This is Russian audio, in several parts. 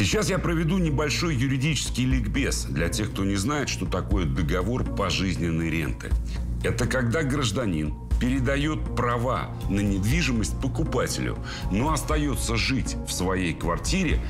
Сейчас я проведу небольшой юридический ликбез для тех, кто не знает, что такое договор пожизненной ренты. Это когда гражданин передает права на недвижимость покупателю, но остается жить в своей квартире,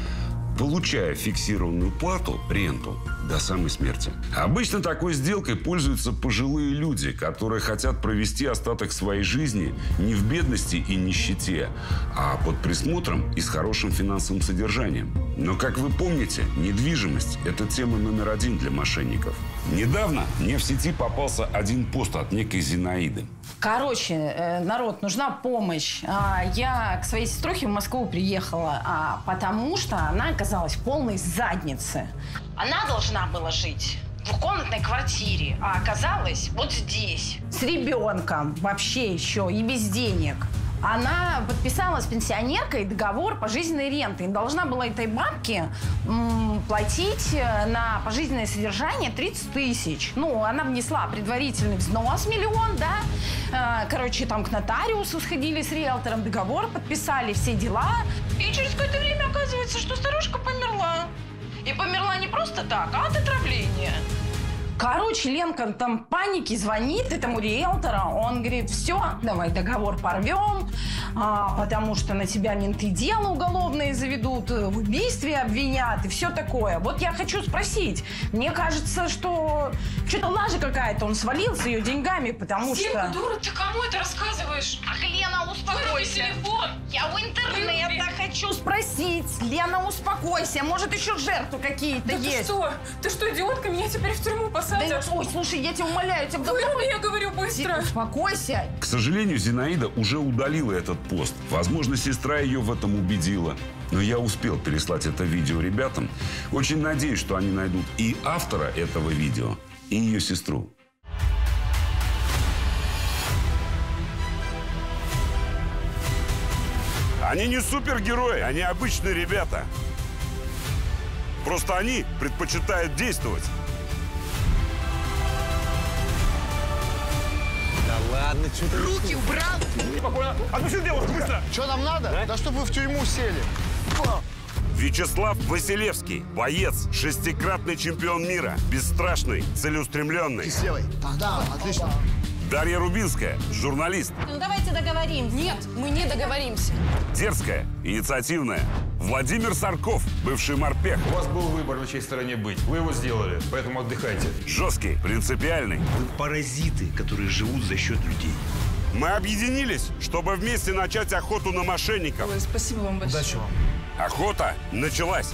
получая фиксированную плату, ренту, до самой смерти. Обычно такой сделкой пользуются пожилые люди, которые хотят провести остаток своей жизни не в бедности и нищете, а под присмотром и с хорошим финансовым содержанием. Но, как вы помните, недвижимость – это тема номер один для мошенников. Недавно мне в сети попался один пост от некой Зинаиды. Короче, э, народ, нужна помощь. А, Я к своей сеструхе в Москву приехала, а, потому что она оказалась полной заднице. Она должна была жить в двухкомнатной квартире, а оказалась вот здесь. С ребенком вообще еще и без денег. Она подписала с пенсионеркой договор пожизненной ренты. И должна была этой бабке платить э, на пожизненное содержание 30 тысяч. Ну, она внесла предварительный взнос миллион, да. Э, Короче, там к нотариусу сходили с риэлтором, договор подписали, все дела. И через какое-то время оказывается, что старушка померла. И померла не просто так, а от отравления. Короче, Ленка там паники звонит этому риэлтору. Он говорит, все, давай договор порвем, а, потому что на тебя менты дело уголовное заведут, э, в убийстве обвинят и все такое. Вот я хочу спросить. Мне кажется, что что-то лажа какая-то. Он свалил с ее деньгами, потому Симка, что... дура, ты кому это рассказываешь? Ах, Лена, успокойся. телефон! Я у интернета Выруби. хочу спросить. Лена, успокойся. Может, еще жертвы какие-то Да ты есть. что? Ты что, идиотка? Меня теперь в тюрьму Да, посадят. ой, слушай, я тебя умоляю, тебя Выруби, я говорю, быстро. Успокойся. К сожалению, Зинаида уже удалила этот пост. Возможно, сестра ее в этом убедила. Но я успел переслать это видео ребятам. Очень надеюсь, что они найдут и автора этого видео, и ее сестру. Они не супергерои, они обычные ребята. Просто они предпочитают действовать. Да ладно, что ты... Руки убрал! Спокойно. Отпусти девушку, быстро! Что нам надо? Да, чтобы вы в тюрьму сели. Вячеслав Василевский, боец, шестикратный чемпион мира, бесстрашный, целеустремленный. С левой. Да, отлично. Дарья Рубинская, журналист, Ну давайте договоримся. Нет, мы не договоримся. дерзкая, инициативная. Владимир Сарков, бывший морпех, У вас был выбор, на чьей стороне быть. Вы его сделали, поэтому отдыхайте. жесткий, принципиальный. Вы паразиты, которые живут за счет людей. Мы объединились, чтобы вместе начать охоту на мошенников. Ой, спасибо вам большое. Удачи вам. Охота началась.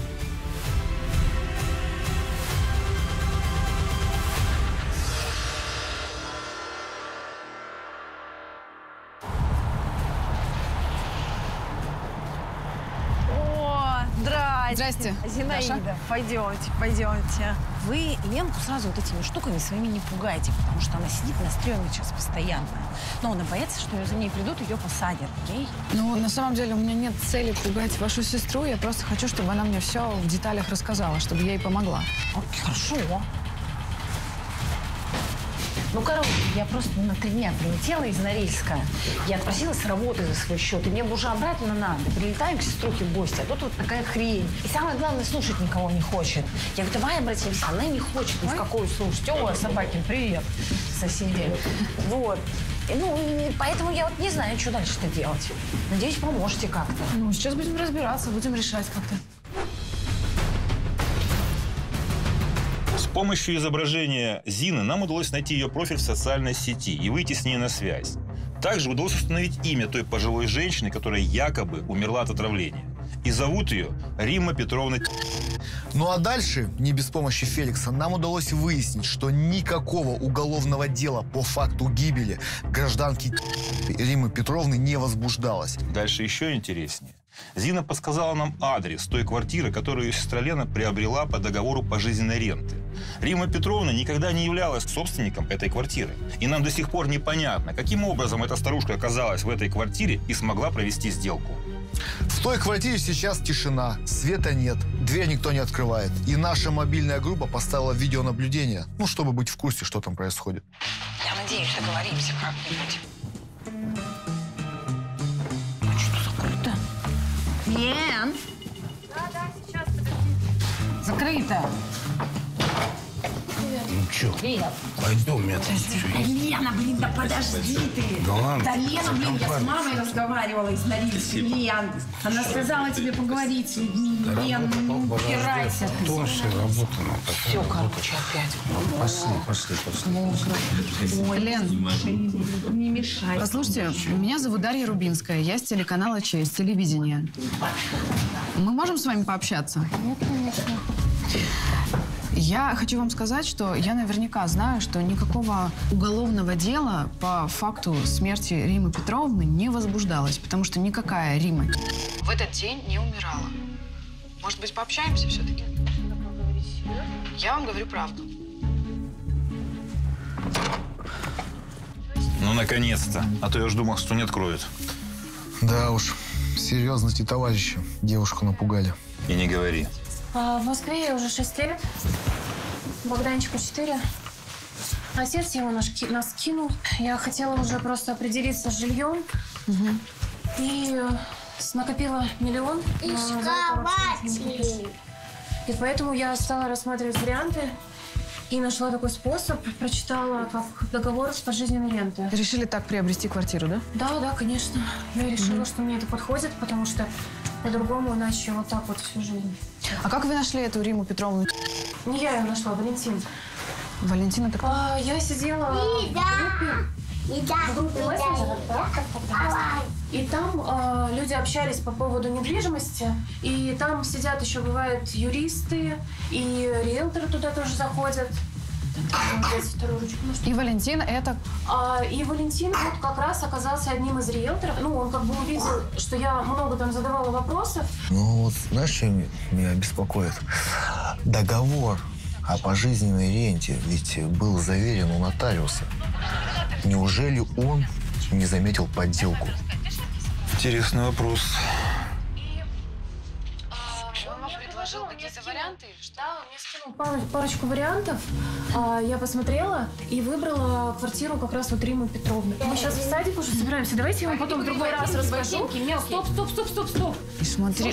Здрасте. Зинаида, пойдемте, пойдемте. Вы Ленку сразу вот этими штуками своими не пугайте, потому что она сидит на стреме сейчас постоянно. Но она боится, что за ней придут, ее посадят, окей? Ну, на самом деле, у меня нет цели пугать вашу сестру. Я просто хочу, чтобы она мне все в деталях рассказала, чтобы я ей помогла. Окей, хорошо. Ну, короче, я просто на три дня прилетела из Норильска. Я отпросилась с работы за свой счет, и мне уже обратно надо. Прилетаю к сеструхе в гости, а тут вот такая хрень. И самое главное, слушать никого не хочет. Я говорю, давай обратимся. Она не хочет ни в какую слушать. О, собаки, привет, соседи. Вот. И, ну, и поэтому я вот не знаю, что дальше-то делать. Надеюсь, поможете как-то. Ну, сейчас будем разбираться, будем решать как-то. Помощью изображения Зины нам удалось найти ее профиль в социальной сети и выйти с ней на связь. Также удалось установить имя той пожилой женщины, которая якобы умерла от отравления. И зовут ее Римма Петровна Ну а дальше, не без помощи Феликса, нам удалось выяснить, что никакого уголовного дела по факту гибели гражданки Римы Петровны не возбуждалось. Дальше еще интереснее. Зина подсказала нам адрес той квартиры, которую ее сестра Лена приобрела по договору пожизненной ренты. Рима Петровна никогда не являлась собственником этой квартиры. И нам до сих пор непонятно, каким образом эта старушка оказалась в этой квартире и смогла провести сделку. В той квартире сейчас тишина, света нет, дверь никто не открывает. И наша мобильная группа поставила видеонаблюдение, ну, чтобы быть в курсе, что там происходит. Я надеюсь, договоримся как-нибудь. Лен! Да, да, сейчас, подожди. Закрыто. Ну чё, Привет. пойдем, я тут всё Да, Лена, блин, да подожди ты. Да ладно, Да, Лена, блин, я с мамой разговаривала из Норильска. Лен, она сказала тебе поговорить с людьми. Лен, ну, упирайся ты. Тоже работа надо. Все, короче, опять. Пошли, пошли, пошли. Ой, Лен, не мешай. Послушайте, меня зовут Дарья Рубинская. Я с телеканала «Честь», телевидение. Мы можем с вами пообщаться? Нет, конечно. Я хочу вам сказать, что я наверняка знаю, что никакого уголовного дела по факту смерти Римы Петровны не возбуждалось, потому что никакая Рима в этот день не умирала. Может быть, пообщаемся все-таки? Я вам говорю правду. Ну, наконец-то. А то я уж думал, что не откроют. Да уж, серьезности товарищи девушку напугали. И не говори. А, в Москве я уже 6 лет. Богданчику 4. Отец его ки- нас кинул. Я хотела уже просто определиться с жильем. И э, накопила миллион. купить. И поэтому я стала рассматривать варианты. И нашла такой способ. Прочитала как договор с пожизненной рентой. Решили так приобрести квартиру, да? Да, да, конечно. Я решила, что мне это подходит, потому что по-другому иначе вот так вот всю жизнь. А как вы нашли эту Риму Петровну? Не я ее нашла, Валентин. Валентина так... А, я сидела в группе, в группе мессенджеров, да, как попасть. И там а, люди общались по поводу недвижимости, и там сидят еще бывают юристы, и риэлторы туда тоже заходят. И Валентин это... А, и Валентин вот как раз оказался одним из риэлторов. Ну, он как бы увидел, что я много там задавала вопросов. Ну вот знаешь, что меня беспокоит? Договор о пожизненной ренте ведь был заверен у нотариуса. Неужели он не заметил подделку? Интересный вопрос. Парочку вариантов. А, я посмотрела и выбрала квартиру как раз вот Римы Петровны. Мы сейчас в садик уже собираемся. Давайте я вам потом в другой раз расскажу. Стоп, стоп, стоп, стоп, стоп. И смотри...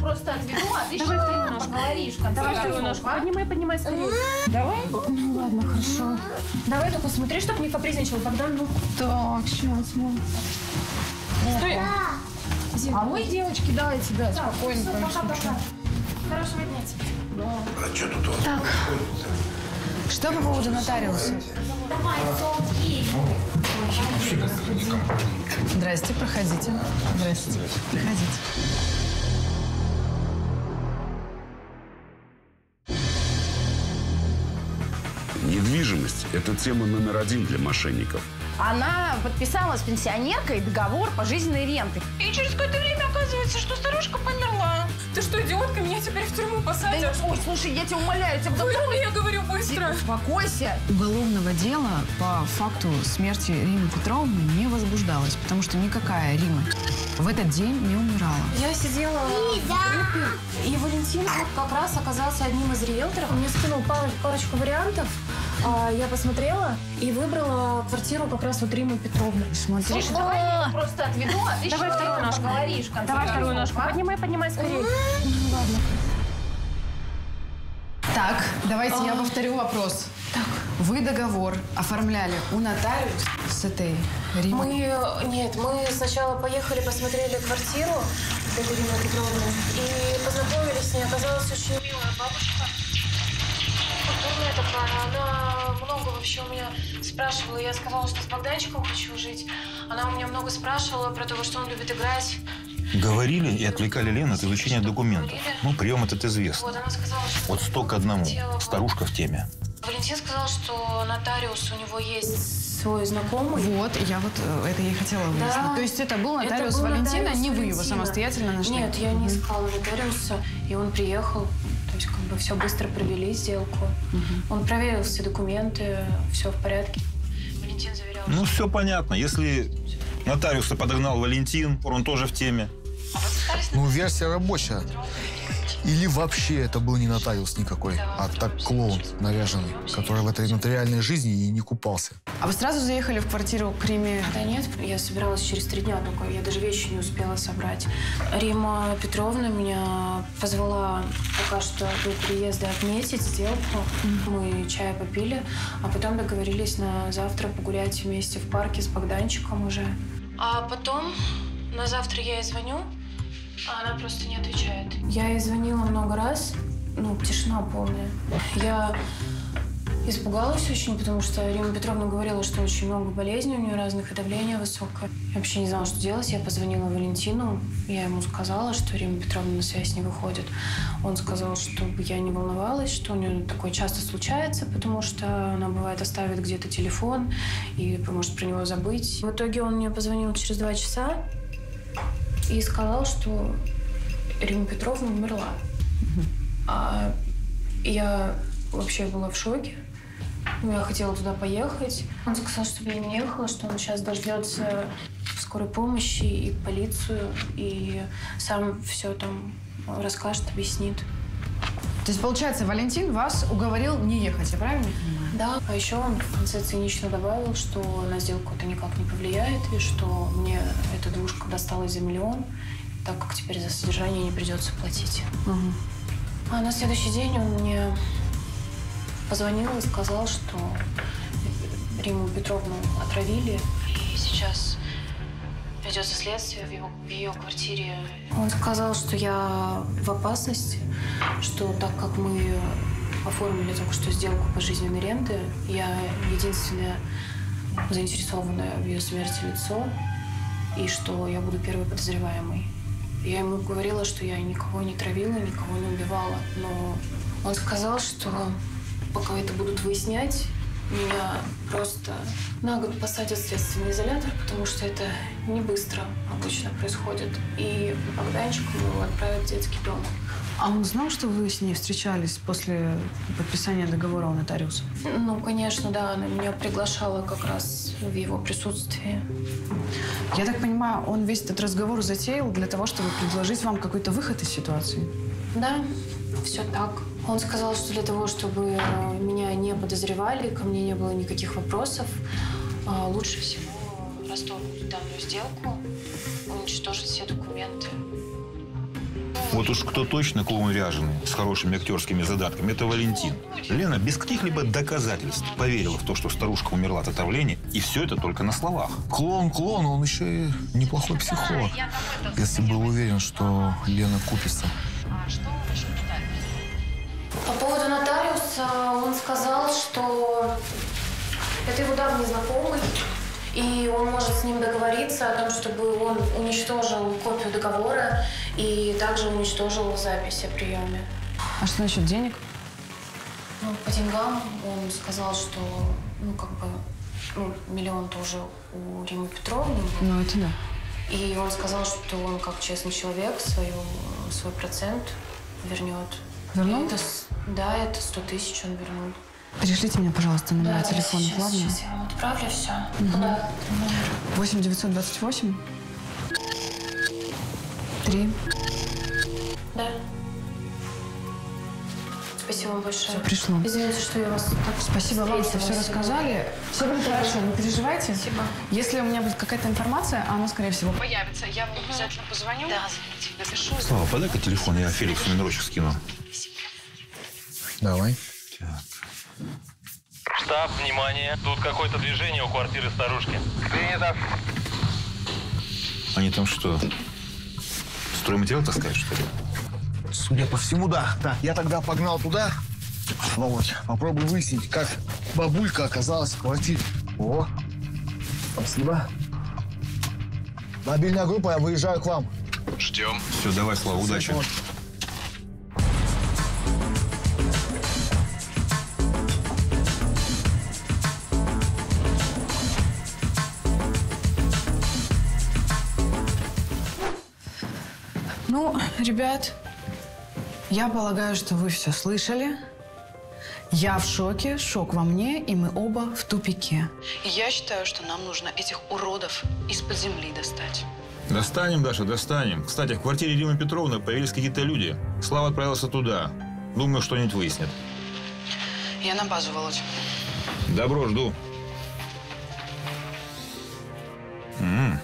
Просто отведу, а ты Давай еще ножку. говоришь. Давай вторую ножку. Поднимай, поднимай скорее. Давай? Ну ладно, хорошо. Давай только смотри, чтобы не капризничал. Тогда, ну... Так, сейчас, мам. Стой. А мы, девочки, давайте, да, спокойно. Пока, пока. Хорошего дня тебе. А что тут у вас? Что по поводу нотариуса? Здрасте, проходите. Здрасте. Проходите. Недвижимость – это тема номер один для мошенников. Она подписала с пенсионеркой договор пожизненной ренты. И через какое-то время оказывается, что старушка померла. Ты что, идиотка, меня теперь в тюрьму Да, посадят? ой, слушай, я тебя умоляю, тебя Ой, я говорю быстро. Успокойся. Уголовного дела по факту смерти Римы Петровны не возбуждалось, потому что никакая Рима в этот день не умирала. Я сидела в группе, и Валентин вот как раз оказался одним из риэлторов. Он мне скинул парочку вариантов. А, я посмотрела и выбрала квартиру как раз вот Римы Петровны. Смотри. Слушай, давай я просто отведу, а ты Давай вторую ножку. поговоришь. Давай вторую ножку. а? Поднимай, поднимай скорее. ладно. Так, давайте я повторю вопрос. Так. Вы договор оформляли у нотариуса с этой Римой? Мы, нет, мы сначала поехали, посмотрели квартиру этой Римы Петровны и познакомились с ней. Оказалась очень милая бабушка. Культурная такая. Она много вообще у меня спрашивала. Я сказала, что с Богданчиком хочу жить. Она у меня много спрашивала про то, что он любит играть. Говорили и отвлекали Лену от изучения документов. Ну, прием этот известный. Вот она сказала, что... Вот сто к одному. Старушка в теме. Валентин сказал, что нотариус у него есть свой знакомый. Вот, я вот э, это я и хотела выяснить. Да. То есть это был Это нотариус был Валентина, нотариус не вы его Валентина. самостоятельно нашли? Нет, я не искала нотариуса, и он приехал. То есть как бы все быстро провели сделку. Он проверил все документы, все в порядке. Валентин заверял, Ну, все понятно. Если нотариуса подогнал Валентин, он тоже в теме. Ну, версия рабочая. Или вообще это был не нотариус никакой, а так клоун наряженный, который в этой нотариальной жизни и не купался. А вы сразу заехали в квартиру к Риме? Да нет, я собиралась через три дня только. Я даже вещи не успела собрать. Рима Петровна меня позвала пока что до приезда отметить сделку. Мы чай попили, а потом договорились на завтра погулять вместе в парке с Богданчиком уже. А потом на завтра я ей звоню, а она просто не отвечает. Я ей звонила много раз, ну, тишина полная. Я Испугалась очень, потому что Рима Петровна говорила, что очень много болезней у нее разных, и давление высокое. Я вообще не знала, что делать. Я позвонила Валентину, я ему сказала, что Рима Петровна на связь не выходит. Он сказал, чтобы я не волновалась, что у нее такое часто случается, потому что она бывает оставит где-то телефон и может про него забыть. В итоге он мне позвонил через два часа и сказал, что Рима Петровна умерла. А я вообще была в шоке. Ну, я хотела туда поехать. Он сказал, чтобы я не ехала, что он сейчас дождется скорой помощи и полицию, и сам все там расскажет, объяснит. То есть, получается, Валентин вас уговорил не ехать, я правильно понимаю? Да, а еще он в конце цинично добавил, что на сделку это никак не повлияет, и что мне эта двушка досталась за миллион, так как теперь за содержание не придется платить. А на следующий день он мне позвонил и сказал, что Риму Петровну отравили, и сейчас ведется следствие в, его, в ее квартире. Он сказал, что я в опасности, что так как мы оформили только что сделку пожизненной ренты, я единственная заинтересованная в ее смерти лицо, и что я буду первой подозреваемой. Я ему говорила, что я никого не травила, никого не убивала, но он сказал, что пока это будут выяснять, меня просто на год посадят в следственный изолятор, потому что это не быстро обычно происходит. И Богданчик его отправят в детский дом. А он знал, что вы с ней встречались после подписания договора у нотариуса? Ну, конечно, да. Она меня приглашала как раз в его присутствии. Я так понимаю, он весь этот разговор затеял для того, чтобы предложить вам какой-то выход из ситуации? Да, все так. Он сказал, что для того, чтобы меня подозревали, ко мне не было никаких вопросов, а, лучше всего расторгнуть данную сделку, уничтожить все документы. Вот уж кто точно клоун ряженый, с хорошими актерскими задатками, это Валентин. Лена без каких-либо доказательств поверила в то, что старушка умерла от отравления, и все это только на словах. Клон, клон, он еще и неплохой психолог. Если был уверен, что Лена купится. Он сказал, что это его давний знакомый, и он может с ним договориться о том, чтобы он уничтожил копию договора и также уничтожил запись о приеме. А что насчет денег? Ну, по деньгам он сказал, что, ну, как бы, ну, миллион-то уже у Римы Петровны. Ну, это да. И он сказал, что он, как честный человек, свою, свой процент вернет. Вернул? Это с- да, это 100 тысяч он вернул. Перешлите мне, пожалуйста, номера Да, телефона, сейчас, ладно? сейчас я вам отправлю все. Куда? 8 928 3. Да. Спасибо большое. Всё, пришло. Извините, что я вас так Спасибо вам, что все сегодня. рассказали. Все будет хорошо, не переживайте. Спасибо. Если у меня будет какая-то информация, она, скорее всего, появится, я вам обязательно позвоню. Да, звоните. Напишу. Слава, подай-ка телефон, я Феликсу номерочек скину. Давай. Штаб, внимание. Тут какое-то движение у квартиры старушки. Принято. Они там что, стройматериал таскают, что ли? Судя по всему, да. Так, я тогда погнал туда. Володь, попробуй выяснить, как бабулька оказалась в квартире. О, спасибо. Мобильная группа, я выезжаю к вам. Ждем. Все, давай, Слава, удачи. Вот. Ребят, я полагаю, что вы все слышали. Я в шоке, шок во мне, и мы оба в тупике. Я считаю, что нам нужно этих уродов из-под земли достать. Достанем, Даша, достанем. Кстати, в квартире Римы Петровны появились какие-то люди. Слава отправился туда. Думаю, что-нибудь выяснит. Я на базу, Володь. Добро, жду. М.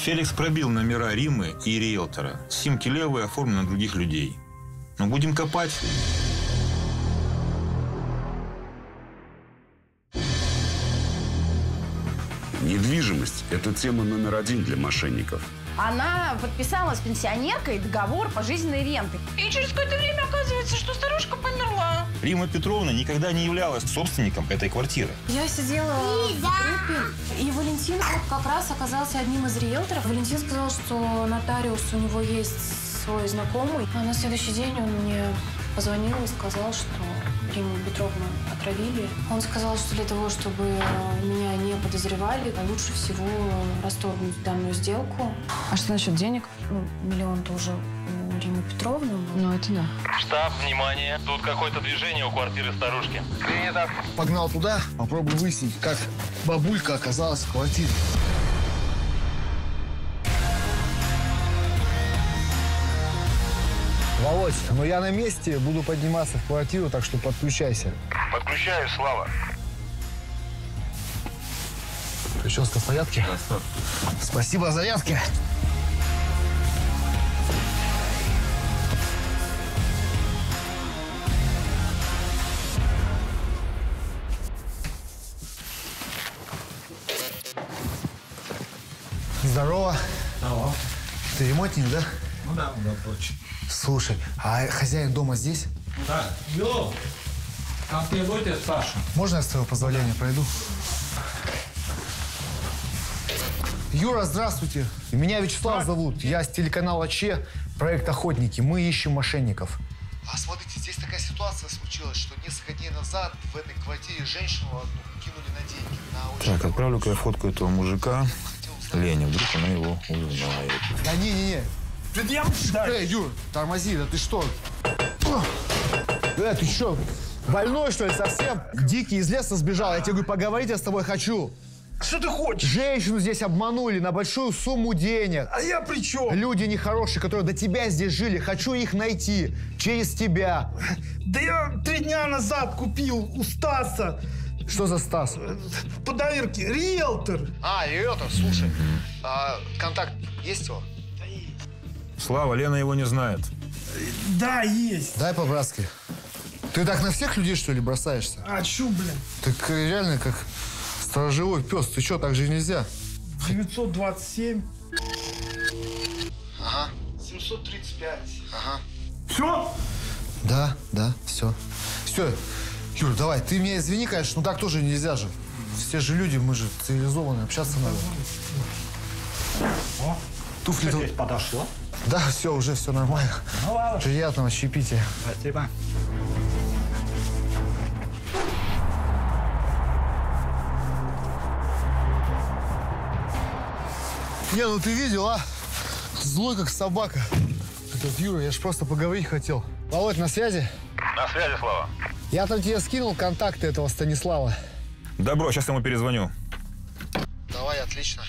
Феликс пробил номера Римы и риэлтора. Симки левые оформлены на других людей. Но будем копать. Недвижимость – это тема номер один для мошенников. Она подписала с пенсионеркой договор пожизненной ренты. И через какое-то время оказывается, что старушка померла. Рима Петровна никогда не являлась собственником этой квартиры. Я сидела в группе, и Валентин как раз оказался одним из риэлторов. Валентин сказал, что нотариус у него есть свой знакомый. А на следующий день он мне позвонил и сказал, что Риму Петровну отравили. Он сказал, что для того, чтобы меня не подозревали, лучше всего расторгнуть данную сделку. А что насчет денег? Ну, миллион-то уже у Римы Петровны был. Ну, это да. Штаб, внимание. Тут какое-то движение у квартиры старушки. Принято. Погнал туда, попробую выяснить, как бабулька оказалась в квартире. Володь, ну я на месте, буду подниматься в квартиру, так что подключайся. Подключаю, Слава. Прическа в порядке? Спасибо за зарядки. Здорово. Алло. Ты ремонтник, да? Ну да, да, точно. Слушай, а хозяин дома здесь? Так, йо, как требуете, Саша? Можно я с твоего позволения пройду? Юра, здравствуйте. Меня Вячеслав зовут. Я с телеканала Че, проект «Охотники». Мы ищем мошенников. А смотрите, здесь такая ситуация случилась, что несколько дней назад в этой квартире женщину одну кинули на деньги. На очень Так, отправлю-ка я фотку этого мужика Лене. Вдруг она его узнает. Да не-не-не. Эй, Юр, тормози, да ты что? Э, ты что, больной что ли совсем? Дикий из леса сбежал, я тебе говорю, поговорить я с тобой хочу. Что ты хочешь? Женщину здесь обманули на большую сумму денег. А я при чем? Люди нехорошие, которые до тебя здесь жили, хочу их найти через тебя. Да я три дня назад купил у Стаса Что за Стас? по доверке риэлтор. А, риэлтор, слушай, а контакт есть его? Слава, Лена его не знает. Да, есть. Дай по-братски. Ты так на всех людей, что ли, бросаешься? А чё, блин? Так э, реально как сторожевой пес. Ты что, так же нельзя? 927. Ага. 735. Ага. Все? Да, да, все. Все, Юр, давай, ты меня извини, конечно, но так тоже нельзя же. Все же люди, мы же цивилизованные, общаться надо. О, Туфли... здесь подошло. Да, все, уже все нормально. Ну ладно. Приятного чаепития. Спасибо. Не, ну ты видел, а? Злой, как собака. Этот Юра, я ж просто поговорить хотел. Володь, на связи? На связи, Слава. Я там тебе скинул контакты этого Станислава. Добро, сейчас ему перезвоню. Давай, отлично.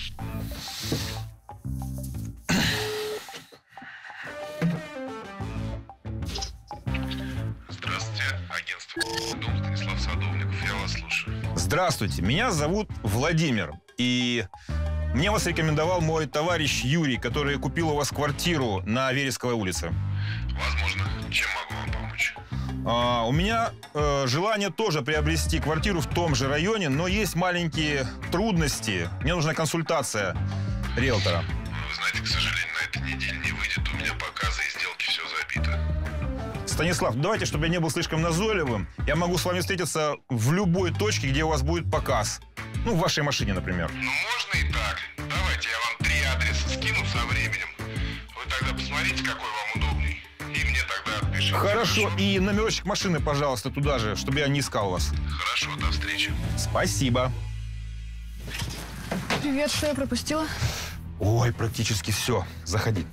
Здравствуйте, агентство «Дом» Станислав Садовников, я вас слушаю. Здравствуйте, меня зовут Владимир. И мне вас рекомендовал мой товарищ Юрий, который купил у вас квартиру на Вересковой улице. Возможно, чем могу? А, у меня э, желание тоже приобрести квартиру в том же районе, но есть маленькие трудности. Мне нужна консультация риэлтора. Ну, Вы знаете, к сожалению, на этой неделе не выйдет. У меня показы и сделки все забито. Станислав, давайте, чтобы я не был слишком назойливым, я могу с вами встретиться в любой точке, где у вас будет показ. Ну, в вашей машине, например. Ну, можно и отпишите. Хорошо, и номерочек машины, пожалуйста, туда же, чтобы я не искал вас. Хорошо, до встречи. Спасибо. Привет, что я пропустила? Ой, практически все. Заходи.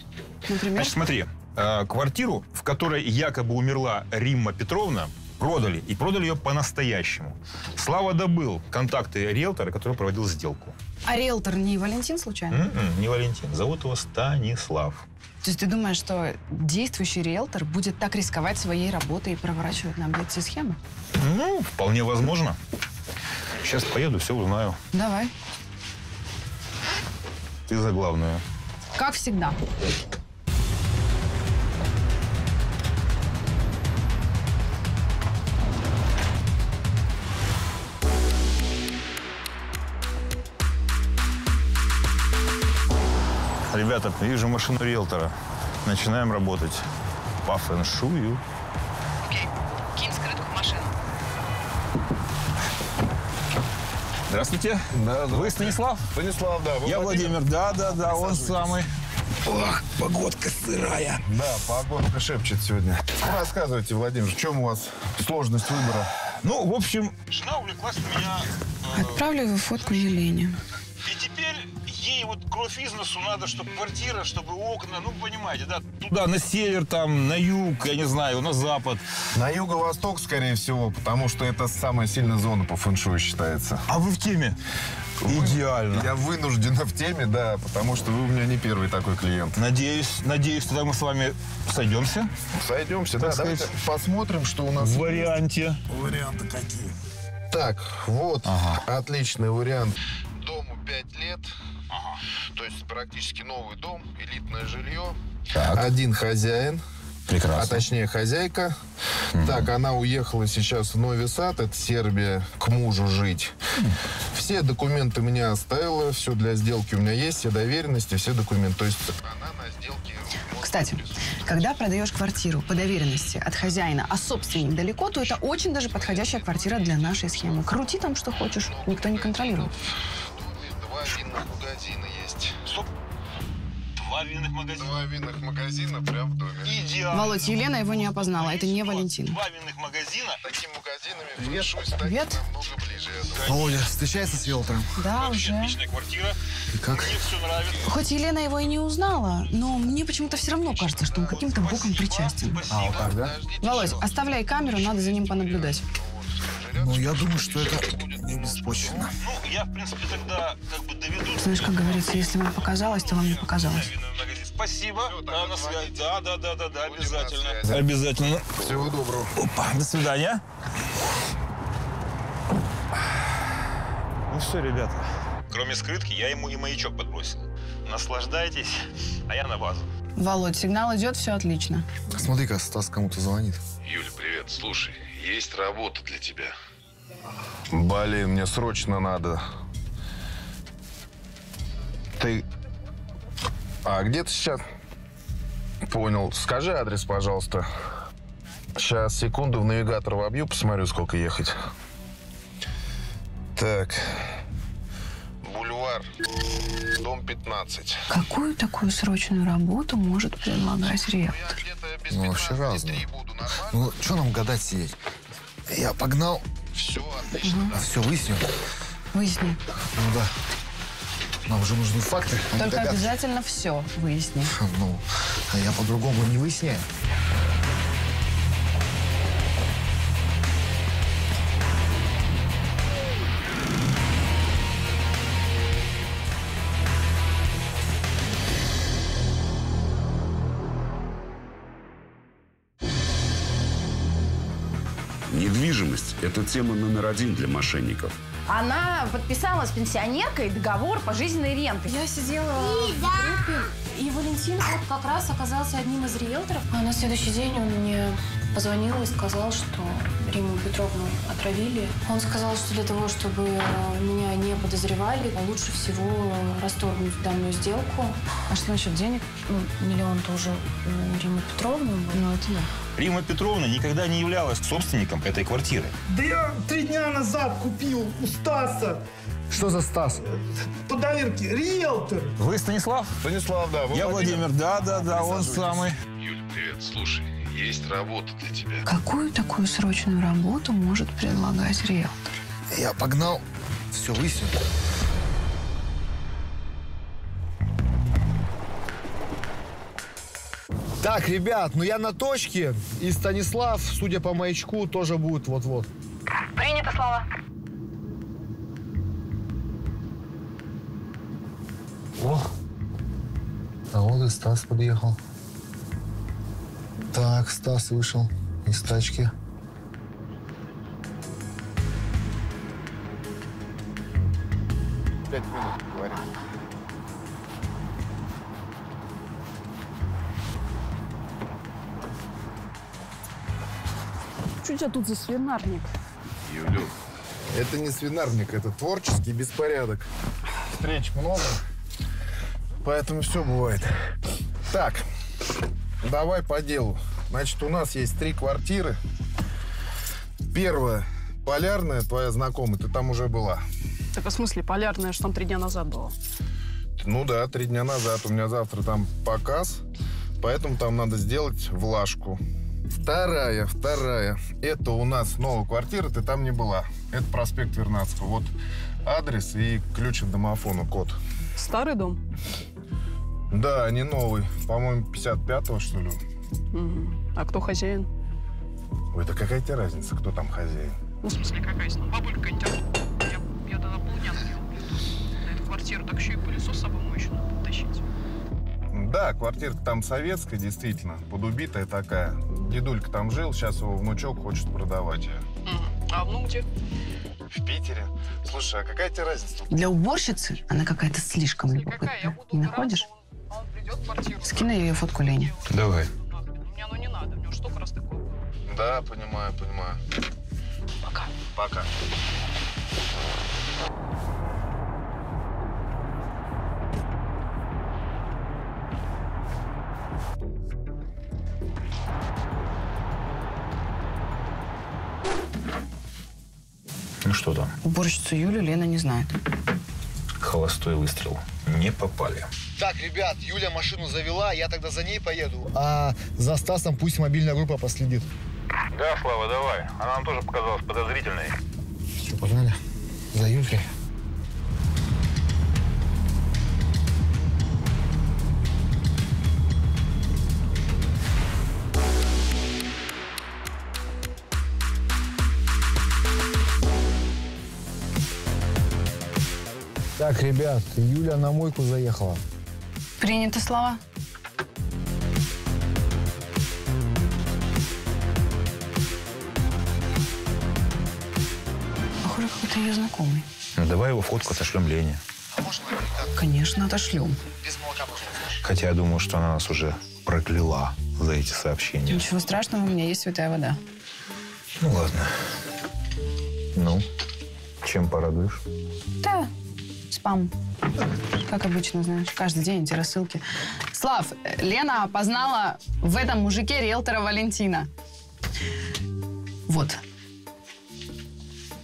Например? Значит, смотри, э, квартиру, в которой якобы умерла Римма Петровна, Продали. И продали ее по-настоящему. Слава добыл контакты риэлтора, который проводил сделку. А риэлтор не Валентин случайно? М-м, не Валентин. Зовут его Станислав. То есть ты думаешь, что действующий риэлтор будет так рисковать своей работой и проворачивать нам эти схемы? Ну, вполне возможно. Сейчас поеду, все узнаю. Давай. Ты за главную. Как всегда. Ребята, вижу машину риэлтора. Начинаем работать по фэншую. Кинь скрытку в машину. Здравствуйте. Да, Вы Станислав? Станислав, да. Вы Я Владимир. Да, да, да, он самый. Ох, погодка сырая. Да, погодка шепчет сегодня. Рассказывайте, Владимир, в чем у вас сложность выбора? Ну, в общем, жена увлеклась у меня... Отправлю его фотку Елене. И теперь ей вот кровь из носу надо, чтобы квартира, чтобы окна, ну, понимаете, да, туда, на север, там, на юг, я не знаю, на запад. На юго-восток, скорее всего, потому что это самая сильная зона по фэншую считается. А вы в теме? Идеально. Я вынуждена в теме, да, потому что вы у меня не первый такой клиент. Надеюсь, надеюсь, тогда мы с вами сойдемся. Сойдемся, Так да. сказать, Давайте посмотрим, что у нас В варианте. есть. Варианты какие? Так, вот, отличный вариант. Дому 5 лет. То есть практически новый дом, элитное жилье. Один хозяин. Прекрасно. А точнее хозяйка. Так, она уехала сейчас в Нови Сад, это Сербия, к мужу жить. Все документы мне оставила, все для сделки у меня есть, все доверенности, все документы. То есть она на сделке... Кстати, когда продаешь квартиру по доверенности от хозяина, а собственник далеко, то это очень даже подходящая квартира для нашей схемы. Крути там, что хочешь, никто не контролирует. Винных магазина есть. Два винных магазина. Два винных магазина прям в доме. Идеально. Володь, Елена его не опознала, это не Валентин. Два винных магазина. Такими магазинами фэншуй стать Привет. намного ближе, я думаю. Володя, встречается с риэлтором? Да, Вообще уже. отличная квартира. И как? Мне все нравится. Хоть Елена его и не узнала, но мне почему-то все равно кажется, что он каким-то боком причастен. А, вот так, да? Володь, оставляй камеру, надо за ним понаблюдать. Ну, я думаю, что это не беспочвенно. Ну, я, в принципе, тогда как бы доведу. Знаешь, как говорится, если вам показалось, то вам не показалось. Спасибо. Да, на связи. Да, да, да, да, да, обязательно. Обязательно. Всего доброго. Опа, до свидания. Ну все, ребята. Кроме скрытки, я ему и маячок подбросил. Наслаждайтесь, а я на базу. Володь, сигнал идет, все отлично. Смотри-ка, Стас кому-то звонит. Юля, привет. Слушай, есть работа для тебя. Блин, мне срочно надо. Ты... А где ты сейчас? Понял. Скажи адрес, пожалуйста. Сейчас, секунду, в навигатор вобью, посмотрю, сколько ехать. Так. Бульвар. Дом 15. Какую такую срочную работу может предлагать риэлтор? Я где-то без Ну, вообще 15 разные. Ну, что нам гадать сидеть? Я погнал, Все, отлично. а все выясню. Выясни. Ну да. Нам же нужны факты, Только догадки. обязательно все выясни. Ну, а я по-другому не выясняю. Недвижимость – это тема номер один для мошенников. Она подписала с пенсионеркой договор пожизненной ренты. Я сидела в группе, и Валентин вот как раз оказался одним из риэлторов. А на следующий день он мне позвонил и сказал, что Риму Петровну отравили. Он сказал, что для того, чтобы меня не подозревали, лучше всего расторгнуть данную сделку. А что насчет денег? Ну, миллион-то уже у Римы Петровны был. Ну, это да. Рима Петровна никогда не являлась собственником этой квартиры. Да я три дня назад купил у Стаса Что за Стас? по доверке риэлтор. Вы Станислав? Станислав, да. вы Я Владимир. Да, да, да, он самый. Юля, привет. Слушай, есть работа для тебя. Какую такую срочную работу может предлагать риэлтор? Я погнал, все выясню. Так, ребят, ну я на точке. И Станислав, судя по маячку, тоже будет вот-вот. Принято, Слава. О, а вот и Стас подъехал. Так, Стас вышел из тачки. Пять минут, говорим. Что у тебя тут за свинарник? Юлю. Это не свинарник, это творческий беспорядок. Встреч много, поэтому все бывает. Так, давай по делу. Значит, у нас есть три квартиры. Первая, полярная, твоя знакомая, ты там уже была. Так а в смысле полярная, что там три дня назад было? Ну да, три дня назад. У меня завтра там показ, поэтому там надо сделать влажку. Вторая, вторая. Это у нас новая квартира, ты там не была. Это проспект Вернадского. Вот адрес и ключ от домофона, код. Старый дом? Да, не новый. По-моему, 55-го, что ли. Мгм. А кто хозяин? Ой, да какая тебе разница, кто там хозяин? Ну, в смысле, какая? Ну, бабулька не Я, я тогда полдня на нее на эту квартиру, так еще и пылесос с собой Да, квартирка там советская, действительно, подубитая такая. Дедулька там жил, сейчас его внучок хочет продавать ее. А ну где? В Питере. Слушай, а какая тебе разница? Для уборщицы она какая-то слишком любопытная. Не находишь? Скину я ее фотку Лене. Давай. Мне оно не надо, у него штука раз такое. Да, понимаю, понимаю. Пока. Пока. Уборщицу Юлю Лена не знает. Холостой выстрел. Не попали. Так, ребят, Юля машину завела, я тогда за ней поеду. А за Стасом пусть мобильная группа последит. Да, Слава, давай. Она нам тоже показалась подозрительной. Все, погнали. За Юлькой. Так, ребят, Юля на мойку заехала. Принято слова. Похоже, какой-то ее знакомый. Ну, давай его фотку отошлем Лене. Конечно, отошлем. Хотя я думаю, что она нас уже прокляла за эти сообщения. Ничего страшного, у меня есть святая вода. Ну ладно. Ну, чем порадуешь? Да, спам. Как обычно, знаешь, каждый день эти рассылки. Слав, Лена опознала в этом мужике риэлтора Валентина. Вот.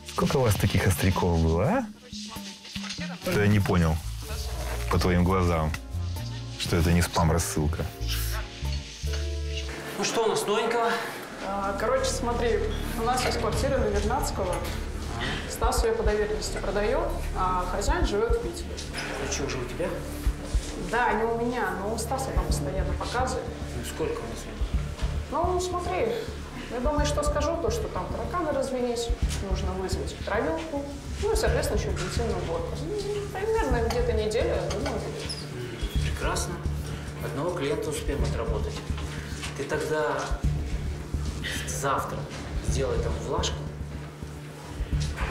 Сколько у вас таких остряков было, а? Что я не понял по твоим глазам, что это не спам-рассылка. Ну что у нас новенького? А, Короче, смотри, у нас есть квартира на Вернадского. Стас ее по доверенности продает, а хозяин живет в Питере. Ключи уже у тебя? Да, не у меня, но у Стаса там постоянно показы. Ну сколько у нас? Ну, смотри, я думаю, что скажу, то, что там тараканы развелись, нужно вызвать травилку, ну и, соответственно, еще интенсивную уборку. Ну, Примерно где-то неделя, думаю. Прекрасно. Одного клиента успеем отработать. Ты тогда завтра сделай там влажку.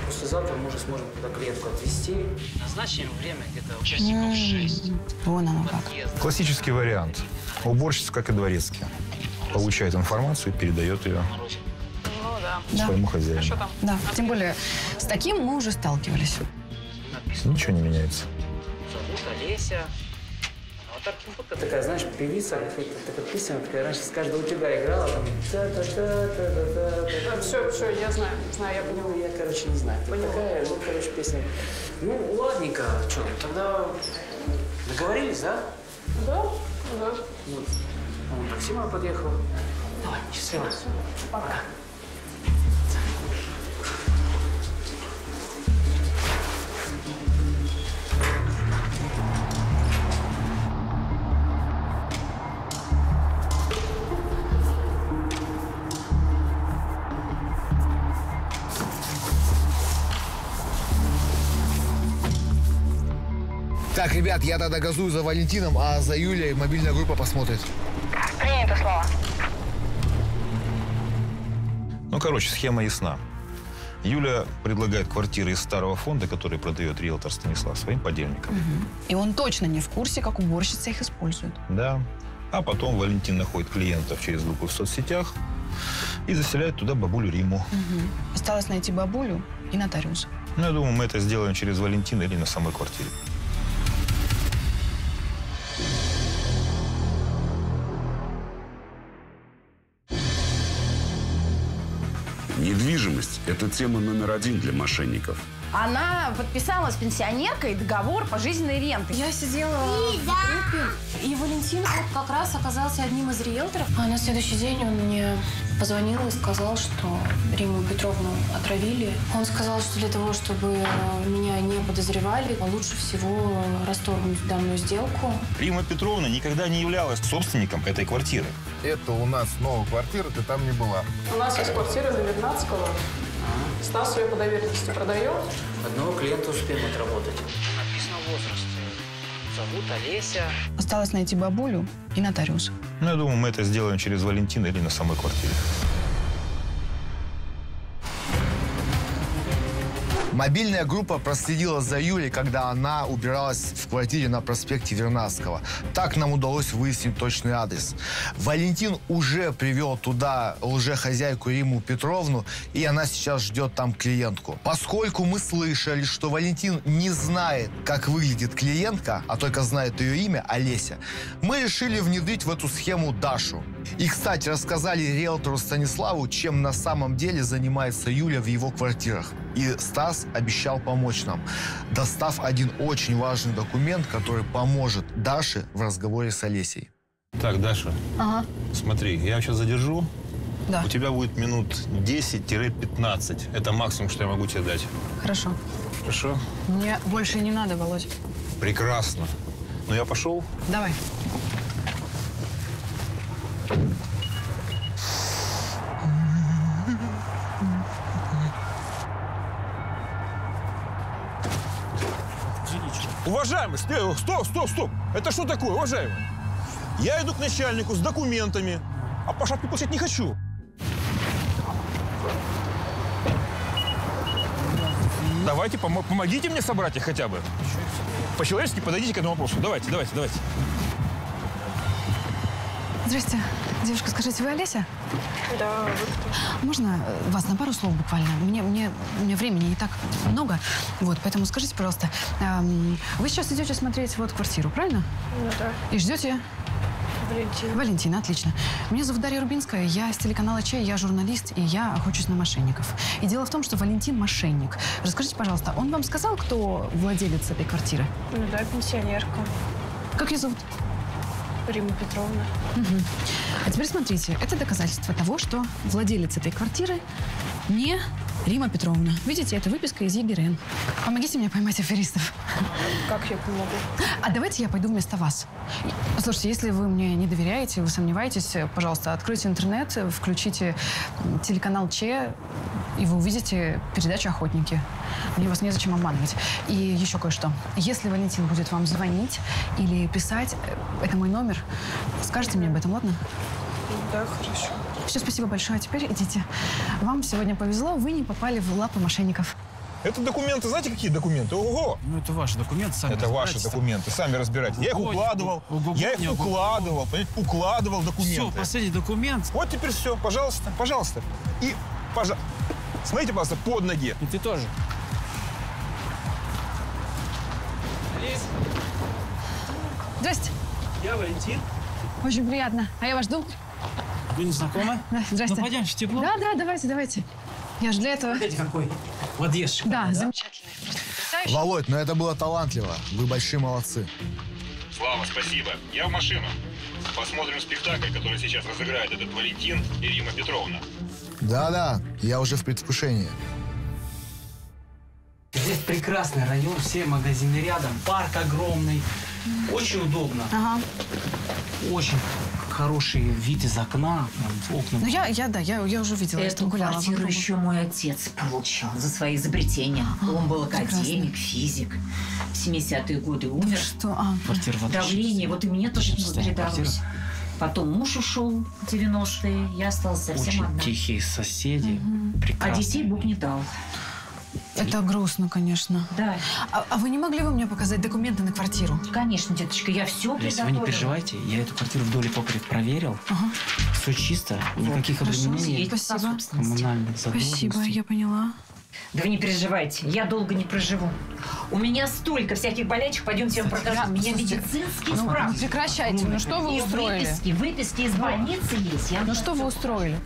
Послезавтра мы уже сможем туда клиентку отвезти. Назначим время где-то часиков шесть. Вон оно как. Классический вариант. Уборщица, как и дворецкий. Получает информацию и передает ее Ну да. своему хозяину. Да, тем более с таким мы уже сталкивались. Ничего не меняется. Зовут Олеся. А Аркинфотка такая, знаешь, певица, такая песня, такая раньше с каждого утюга играла. Там. Все, все, я знаю, знаю, я поняла. Ну, я, короче, не знаю. Поняла. Такая, ну, короче, песня. Ну, ладненько. Что, тогда договорились, да? Да, да. Вот. А вон такси мое подъехало. Давай, счастливо. Пока. Так, ребят, я тогда газую за Валентином, а за Юлей мобильная группа посмотрит. Принято слово. Ну, короче, схема ясна. Юля предлагает квартиры из старого фонда, который продает риэлтор Станислав своим подельникам. И он точно не в курсе, как уборщица их использует. Да. А потом Валентин находит клиентов через группу в соцсетях и заселяет туда бабулю Риму. Осталось найти бабулю и нотариуса. Ну, я думаю, мы это сделаем через Валентина или на самой квартире. Это тема номер один для мошенников. Она подписала с пенсионеркой договор пожизненной ренты. Я сидела в группе, и Валентин вот как раз оказался одним из риэлторов. А на следующий день он мне позвонил и сказал, что Риму Петровну отравили. Он сказал, что для того, чтобы меня не подозревали, лучше всего расторгнуть данную сделку. Рима Петровна никогда не являлась собственником этой квартиры. Это у нас новая квартира, ты там не была. У нас есть квартира на Вернадского. Стас ее по доверенности продает. Одного клиента успеем отработать. Написано возраст. Зовут Олеся. Осталось найти бабулю и нотариуса. Ну, я думаю, мы это сделаем через Валентина или на самой квартире. Мобильная группа проследила за Юлей, когда она убиралась в квартире на проспекте Вернадского. Так нам удалось выяснить точный адрес. Валентин уже привел туда лжехозяйку Риму Петровну, и она сейчас ждет там клиентку. Поскольку мы слышали, что Валентин не знает, как выглядит клиентка, а только знает ее имя, Олеся, мы решили внедрить в эту схему Дашу. И, кстати, рассказали риэлтору Станиславу, чем на самом деле занимается Юля в его квартирах. И Стас обещал помочь нам, достав один очень важный документ, который поможет Даше в разговоре с Олесей. Так, Даша, Ага. смотри, я сейчас задержу. Да. У тебя будет минут 10-15. Это максимум, что я могу тебе дать. Хорошо. Хорошо? Мне больше не надо, Володь. Прекрасно. Ну, я пошел. Давай. Уважаемый, стоп, стоп, стоп. Это что такое, уважаемый? Я иду к начальнику с документами, а по шапке получать не хочу. Давайте, помо- помогите мне собрать их хотя бы. По-человечески подойдите к этому вопросу. Давайте, давайте, давайте. Здрасте. Девушка, скажите, вы Олеся? Да, вы кто? Можно вас на пару слов буквально? Мне, мне, у меня времени не так много. Вот, поэтому скажите, пожалуйста, эм, вы сейчас идете смотреть вот квартиру, правильно? Ну да. И ждете Валентин. Валентина, отлично. Меня зовут Дарья Рубинская, я с телеканала Че, я журналист, и я охочусь на мошенников. И дело в том, что Валентин мошенник. Расскажите, пожалуйста, он вам сказал, кто владелец этой квартиры? Ну да, пенсионерка. Как ее зовут? Рима Петровна. Мгм. А теперь смотрите, это доказательство того, что владелец этой квартиры не Рима Петровна. Видите, это выписка из ЕГРН. Помогите мне поймать аферистов. Как я помогу? А давайте я пойду вместо вас. Слушайте, если вы мне не доверяете, вы сомневаетесь, пожалуйста, откройте интернет, включите телеканал Че, и вы увидите передачу «Охотники». Мне вас незачем обманывать. И еще кое-что. Если Валентин будет вам звонить или писать, э, это мой номер, скажите мне об этом, ладно? Да, хорошо. Все, спасибо большое. А теперь идите. Вам сегодня повезло, вы не попали в лапы мошенников. Это документы, знаете, какие документы? Ого! Ну, это ваши документы, сами Это ваши документы, сами разбирайте. Я их укладывал, угодник, я их укладывал, понимаете, укладывал документы. Все, последний документ. Вот теперь все, пожалуйста, пожалуйста. И, пожалуйста, смотрите, пожалуйста, под ноги. И ты тоже. Здрасте. Я Валентин. Очень приятно. А я вас жду. Вы не знакомы? Да, здрасте. Ну, пойдемте, тепло. Да, да, давайте, давайте. Я же для этого... Смотрите, какой подъезд. Да, замечательно. Володь, ну это было талантливо. Вы большие молодцы. Слава, спасибо. Я в машину. Посмотрим спектакль, который сейчас разыграет этот Валентин и Рима Петровна. Да-да, я уже в предвкушении. Здесь прекрасный район, все магазины рядом, парк огромный. Очень удобно. Ага. Очень. хороший вид из окна, там, окна. Ну, я, я, да, я, я уже видела, Эту гуляла. квартиру вокруг. еще мой отец получил за свои изобретения. Он был академик, физик. В 70-е годы умер. Что? А. Квартира Давление, вот и мне тоже передалось. Потом муж ушел в 90-е, я осталась совсем Очень одна. тихие соседи. А Прекрасные. детей Бог не дал. Это грустно, конечно. Да. А, а вы не могли бы мне показать документы на квартиру? Конечно, деточка, я все Лесь, вы не переживайте, я эту квартиру вдоль и поперек проверил. Все чисто, никаких обременений Спасибо. коммунальных. Спасибо, я поняла. Да вы не переживайте, я долго не проживу. У меня столько всяких болячек, пойдемте я вам покажу. У меня медицинские Ну, справки. ну, прекращайте, ну что вы И устроили? выписки, выписки из больницы есть. Я Ну что вы устроили?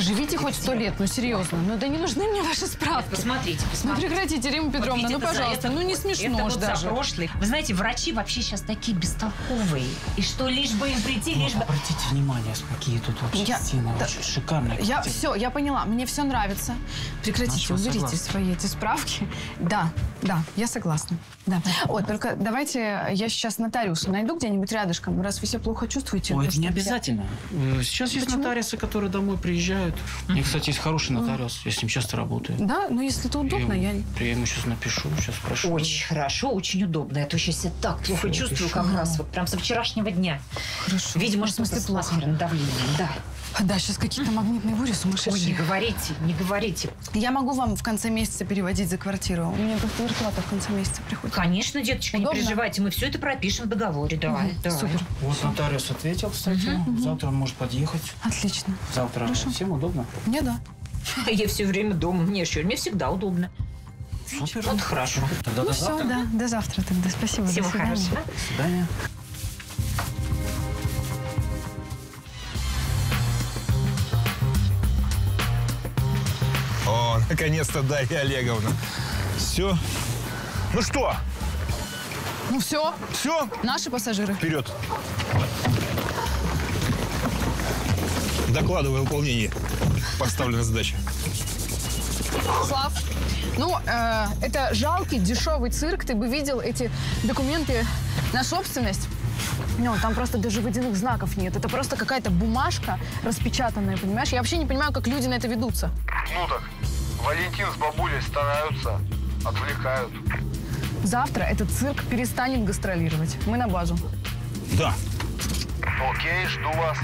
Живите хоть сто лет, ну серьезно. Ну да не нужны мне ваши справки. Посмотрите, Ну посмотрите. прекратите, Рима Петровна, Вот ну это пожалуйста, этот ну не смешно это вот даже. за прошлый. Вы знаете, врачи вообще сейчас такие бестолковые. И что лишь бы им прийти, лишь бы... Обратите внимание, какие тут вообще Я- стены. да. Очень шикарная Я все, я поняла, мне все нравится. Прекратите, уберите согласны? свои эти справки. Да, да, я согласна. Да. Ой, только давайте я сейчас нотариуса найду где-нибудь рядышком, раз вы себя плохо чувствуете. Ой, то это не обязательно. Э, Сейчас есть Почему? нотариусы, которые домой приезжают. У меня, кстати, есть хороший нотариус. Я с ним часто работаю. Да, ну если это удобно, я... Я ему сейчас напишу, сейчас спрошу. Очень хорошо, очень удобно. Я то сейчас себя так плохо Всё, чувствую, пишу. как раз вот прям со вчерашнего дня. Хорошо. Видимо, в что смысле с плохо? давлением, да. Да, сейчас какие-то магнитные бури Ой, не сумасшедшие. говорите, не говорите. Я могу вам в конце месяца переводить за квартиру. У меня просто зарплата в конце месяца приходит. Конечно, деточка, не Удобно? переживайте. Мы все это пропишем в договоре. Давай, Мгм, давай. супер. Вот нотариус ответил, кстати. Завтра он может подъехать. Отлично. Завтра Хорошо. всем удобно. Мне да. Я все время дома. Мне что? Мне всегда удобно. Супер. Вот хорошо. Тогда ну до все, завтра. да. До завтра тогда. Спасибо. Всего до свидания. хорошего. До свидания. Наконец-то, Дарья Олеговна. Все. Ну что, Ну все, все? наши пассажиры. Вперед. Докладывай о выполнении поставленной задачи. Слав, ну, э, это жалкий, дешевый цирк. Ты бы видел эти документы на собственность. Ну, там просто даже водяных знаков нет. Это просто какая-то бумажка распечатанная, понимаешь? Я вообще не понимаю, как люди на это ведутся. Ну так, Валентин с бабулей стараются, отвлекают. Завтра этот цирк перестанет гастролировать. Мы на базу. Да. Окей, жду вас.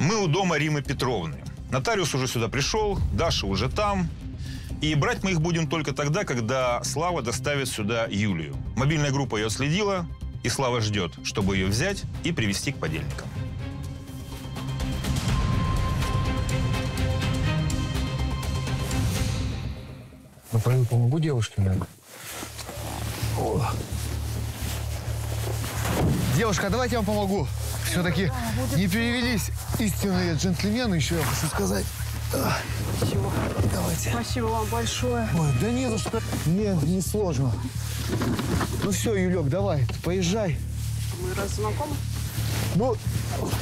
Мы у дома Римы Петровны. Нотариус уже сюда пришел, Даша уже там. И брать мы их будем только тогда, когда Слава доставит сюда Юлию. Мобильная группа ее следила, и Слава ждет, чтобы ее взять и привести к подельникам. Ну, пойду помогу девушке, наверное. Девушка, а давайте я вам помогу. Все-таки не перевелись истинные джентльмены, еще я хочу сказать. А, Давайте. Спасибо вам большое. Ой, да не за что. Мне не сложно. Ну все, Юлек, давай, поезжай. Мы раз знакомы? Ну,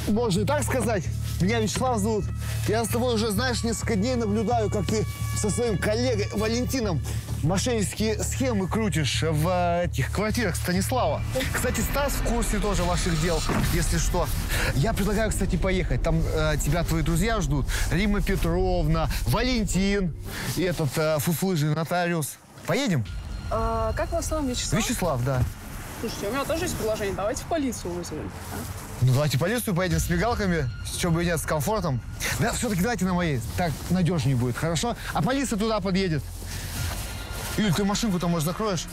можно и так сказать. Меня Вячеслав зовут. Я с тобой уже, знаешь, несколько дней наблюдаю, как ты со своим коллегой Валентином мошеннические схемы крутишь в э, этих квартирах Станислава. Кстати, Стас в курсе тоже ваших дел, если что. Я предлагаю, кстати, поехать. Там э, тебя твои друзья ждут. Рима Петровна, Валентин и этот э, фуфлыжий нотариус. Поедем? А, как вас там, Вячеслав? Вячеслав, да. Слушайте, у меня тоже есть предложение. Давайте в полицию вызовем. а? Ну, давайте полицию поедем с мигалками, чтобы нет, с комфортом. Да, все-таки давайте на моей, так надежнее будет, хорошо? А полиция туда подъедет. Юль, ты машинку-то, может, закроешь?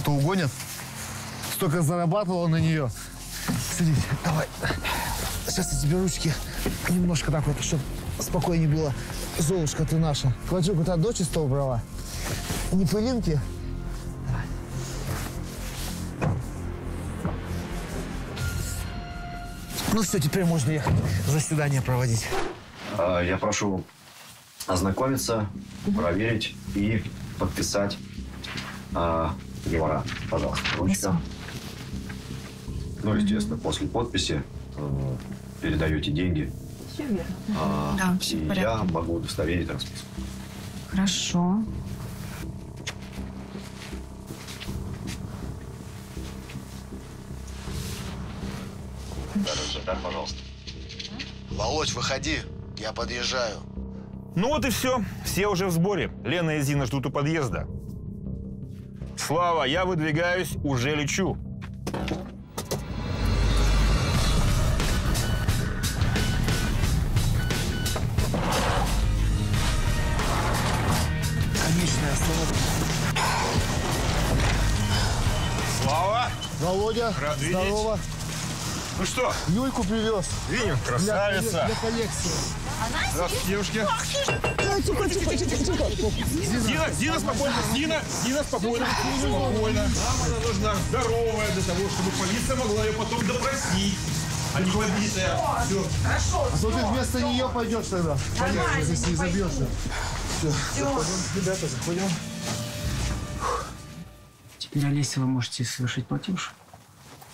А То угонят. Столько зарабатывала на нее. Садись, давай. Сейчас я тебе ручки немножко так вот, чтобы спокойнее было. Золушка ты наша. Квадрюку ты до чисто убрала. Не пылинки? Ну все, теперь можно ехать заседание проводить. А, Я прошу ознакомиться, проверить и подписать договора. Пожалуйста, ручка. Ну, естественно, после подписи э, передаете деньги, Все верно. а, Да, все в и порядке. я могу удостоверить расписку. Хорошо. Так, пожалуйста. Володь, выходи, я подъезжаю. Ну вот и все. Все уже в сборе. Лена и Зина ждут у подъезда. Слава, я выдвигаюсь, уже лечу. Конечная слава. Слава! Володя, Рад видеть. здорово. Ну что? Юльку привез. Видим, Для, красавица. для коллекции. Здравствуйте, девушки. Тихо, тихо, тихо, тихо. Зина, Зина, спокойно. Зина, Зина, спокойно. Спокойно. Нам она нужна здоровая для того, чтобы полиция могла ее потом допросить. А не побитая. Все. А то ты вместо нее пойдешь тогда. Понятно, если не забьешься. Все, заходим. Ребята, заходим. Теперь, Олеся, вы можете совершить платеж.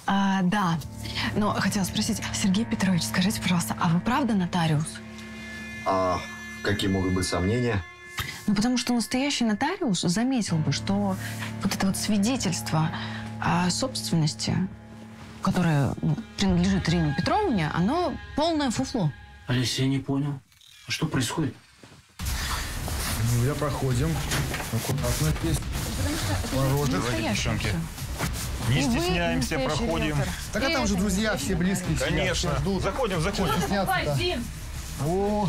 А, да. Но хотела спросить, Сергей Петрович, скажите, пожалуйста, а вы правда нотариус? А какие могут быть сомнения? Ну, потому что настоящий нотариус заметил бы, что вот это вот свидетельство о собственности, которое ну, принадлежит Рине Петровне, оно полное фуфло. Олеся, я не понял. А что происходит? Юля, проходим. Аккуратно здесь. Порожек. Давайте, девчонки. Не И стесняемся, проходим. риэлтор. Так а там же друзья все близкие Конечно. все ждут. Заходим, заходим. Стесняться-то? О,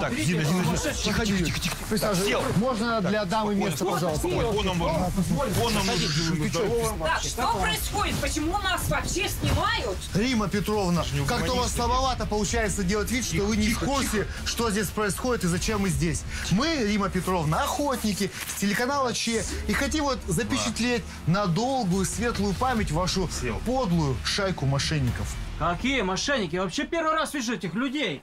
Так, Зина, Зина, Зина. Тихо, тихо, тихо, тихо. присаживайтесь. Сел. Можно для дамы место, пожалуйста? Вон нам нужен. Вон нам здоровым. Так, что происходит? Почему нас вообще снимают? Рима Петровна, как-то у вас слабовато получается делать вид, что вы не в курсе, что здесь происходит и зачем мы здесь. Мы, Рима Петровна, охотники с телеканала Че и хотим вот запечатлеть на долгую светлую память вашу подлую шайку мошенников. Какие мошенники? Я вообще первый раз вижу этих людей.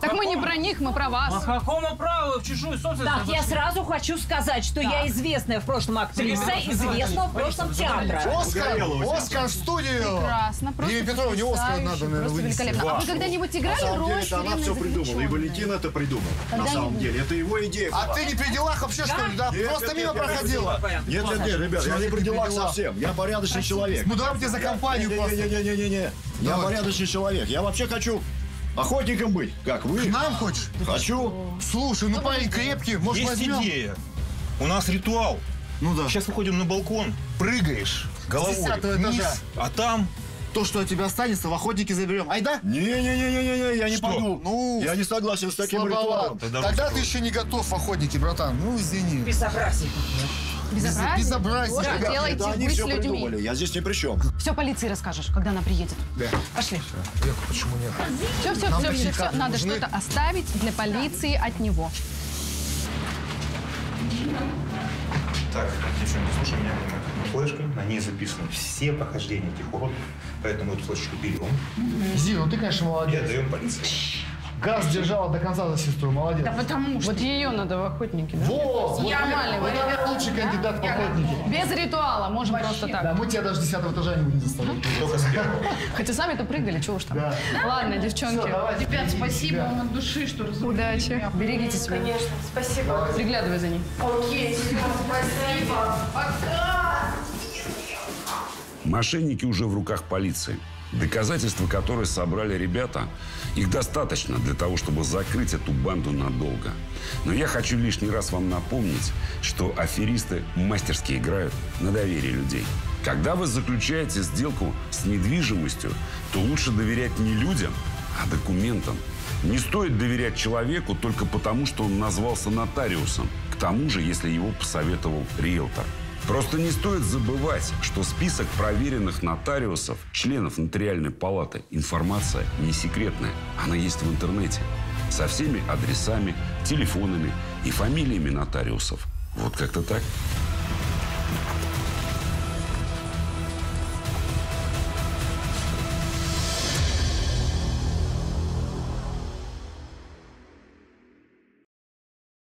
Так мы не про них, мы про вас. По какому праву в чужую собственность? Так, я сразу хочу сказать, что я известная в прошлом актриса, известна в прошлом театре. Оскар! Оскар в студию! Прекрасно, просто Риме Петровне Оскар надо, наверное, вынести. великолепно. А вы когда-нибудь играли На самом роль деле, это она все придумала. И? Валентин это придумал. На самом деле. Это его идея была. А ты не при делах вообще, что ли, да? Просто мимо проходила. Нет, нет, нет, ребят, я не при делах совсем. Я порядочный человек. Ну давай за компанию просто. Не-не-не-не-не. Я. порядочный человек. Я вообще хочу охотником быть, как вы. К нам хочешь? Хочу. Слушай, ну парень крепкий, может Есть возьмем? идея. У нас ритуал. Ну да. Сейчас выходим на балкон, прыгаешь головой вниз, этажа. а там То, что от тебя останется, в охотнике заберем. Айда? Не-не-не-не-не, я не Что? пойду. Ну, Я не согласен с таким слабоват. ритуалом. Тогда Тогда ты еще не готов в охотнике, братан. Ну, извини. Безобразие. Безобразие? Безобразие. Что Ребята, делаете это они вы с все людьми. придумали. Я здесь ни при чем. Все полиции расскажешь, когда она приедет. Да. Пошли. Века, почему нет? Все, все, Нам все, все, все. Надо нужны. что-то оставить для полиции от него. Так, девчонки, слушай меня внимательно. Флешка, на ней записаны все похождения этих уродов, поэтому эту флешечку берем Зи, ну ты, конечно, и молодец. отдаем полиции. Газ держала до конца за сестру, молодец. Да потому что. Вот ее надо в охотники, да? Во! Вот, Я вот, вы, наверное, лучший кандидат в охотники. Без ритуала, можем просто Да, так. мы тебя даже с десятого этажа не будем заставлять. Только с. Хотя сами-то прыгали, чего уж там. Да. Ладно, девчонки. Всё, давайте, Ребят, спасибо вам от души, что Удачи. Берегите себя. Конечно, спасибо. Приглядывай за ней. Окей, всё, спасибо. Пока. Мошенники уже в руках полиции. Доказательства, которые собрали ребята, их достаточно для того, чтобы закрыть эту банду надолго. Но я хочу лишний раз вам напомнить, что аферисты мастерски играют на доверие людей. Когда вы заключаете сделку с недвижимостью, то лучше доверять не людям, а документам. Не стоит доверять человеку только потому, что он назвался нотариусом. К тому же, если его посоветовал риэлтор. Просто не стоит забывать, что список проверенных нотариусов, членов нотариальной палаты, информация не секретная. Она есть в интернете. Со всеми адресами, телефонами и фамилиями нотариусов. Вот как-то так.